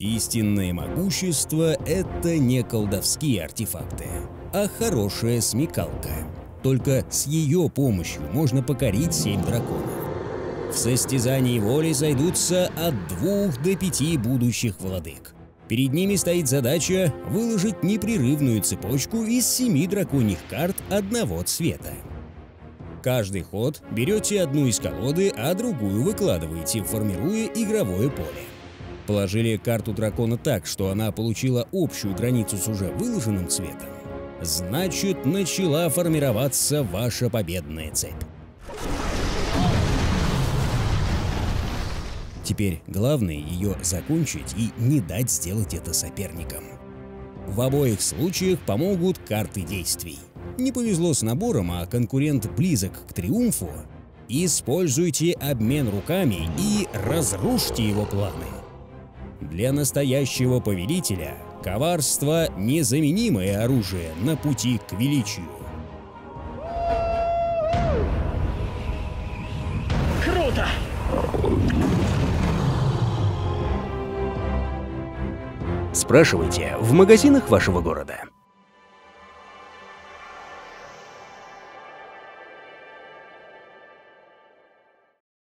Истинное могущество — это не колдовские артефакты, а хорошая смекалка. Только с ее помощью можно покорить семь драконов. В состязании воли зайдутся от двух до пяти будущих владык. Перед ними стоит задача выложить непрерывную цепочку из семи драконьих карт одного цвета. Каждый ход берете одну из колоды, а другую выкладываете, формируя игровое поле. Положили карту дракона так, что она получила общую границу с уже выложенным цветом. Значит, начала формироваться ваша победная цепь. Теперь главное ее закончить и не дать сделать это соперникам. В обоих случаях помогут карты действий. Не повезло с набором, а конкурент близок к триумфу, используйте обмен руками и разрушьте его планы. Для настоящего повелителя коварство – незаменимое оружие на пути к величию. Круто! Спрашивайте в магазинах вашего города.